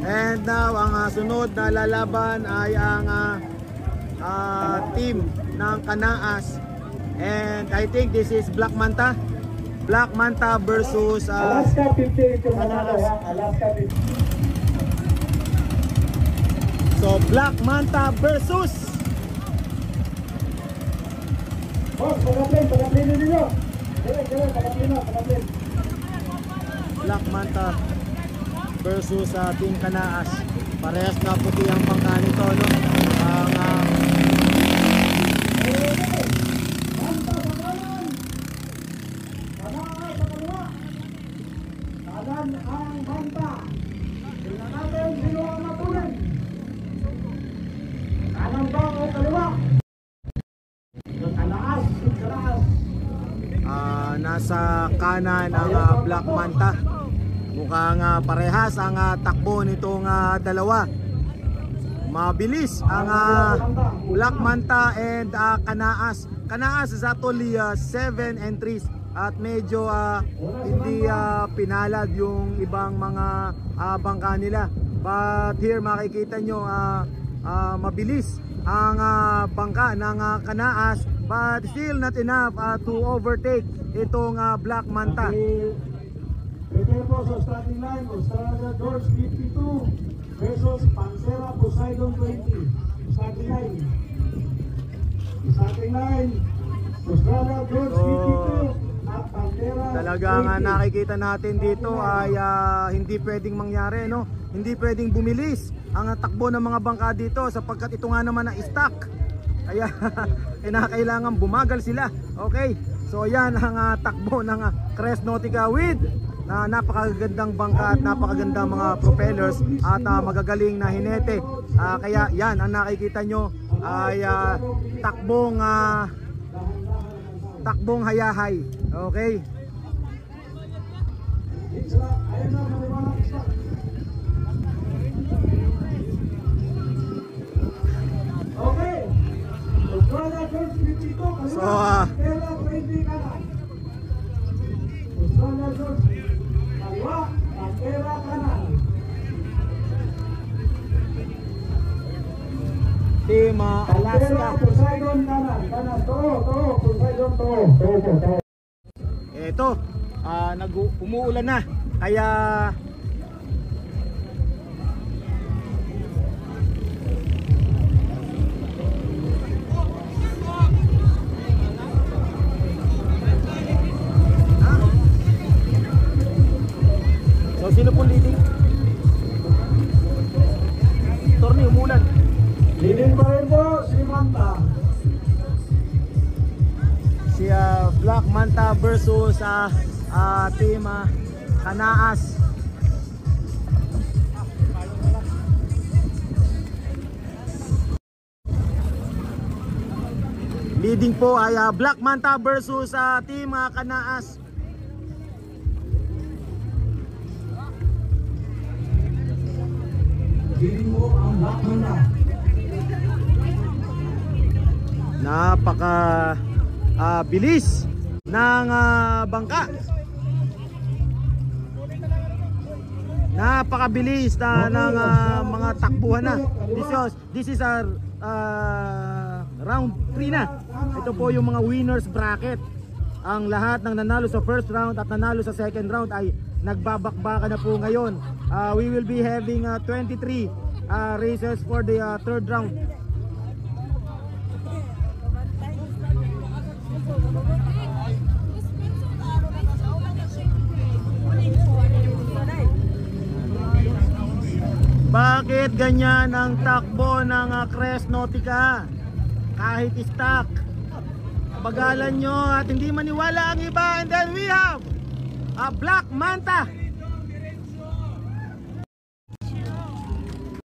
And now, ang ah, sunod na lalaban ay ang ah, ah, team ng Kanaas. And I think this is Black Manta. Black Manta versus ah, Alaska 50 yung ha. Alaska 50. so Black Manta versus Boss, pag-play na ninyo. Dire, dire, pag-play na, pag-play. Black Manta versus sa Team Kanaas. Parehas na puti ang pangka nito, no? Ang ah, kaliwa. Kanan ang banta. Tingnan natin sino ang napunin. Kanan ba o kaliwa? Kalaas, kalaas. ah, nasa kanan ang ah, Black Manta. Mukhang ah, parehas ang ah, takbo nitong ah, dalawa. Mabilis ang ah, Black Manta and ah, Kanaas. Kanaas is actually 7 entries at medyo ah, hindi ah, pinalad yung ibang mga ah, bangka nila. But here makikita nyo ah, ah, mabilis ang ah, bangka ng ah, Kanaas but still not enough ah, to overtake itong ah, Black Manta. Prepare po sa starting line, Australia George 52 versus Pansera Poseidon 20. Starting line. Starting line, Australia George So, 52 at Pantera Talagang ah, 20. nakikita natin dito ay ah, hindi pwedeng mangyari no. Hindi pwedeng bumilis ang takbo ng mga bangka dito sapagkat ito nga naman na stock. Kaya kinakailangan bumagal sila. Okay? So yan ang ah, takbo ng ah, Crest Nautica with na napakagandang bangka at napakagandang mga propellers at ah, magagaling na hinete. Ah, kaya yan ang nakikita nyo ay ah, takbong ah, takbong hayahay. Okay? Isla, ayun Team ah, Alaska. Poseidon kanan, kanan. To, to, Poseidon to. To, to, to. Ito, ah, nag umuulan na. Kaya So sino pong leading? Torni umulan. Leading pa rin po si Manta. si ah, Black Manta versus ah, ah, team ah, Kanaas. Leading po ay ah, Black Manta versus ah, team ah, Kanaas. Leading mo ang Black Manta. Napaka ah, bilis ng ah, bangka. Napakabilis na ng ah, mga takbuhan na. This is this is our ah, round 3 na. Ito po yung mga winners bracket. Ang lahat ng nanalo sa first round at nanalo sa second round ay nagbabakbaka na po ngayon. Ah, we will be having ah, 23 ah, races for the ah, third round. Bakit ganyan ang takbo ng uh, Crest Nautica? Kahit stock. Bagalan nyo at hindi maniwala ang iba. And then we have a Black Manta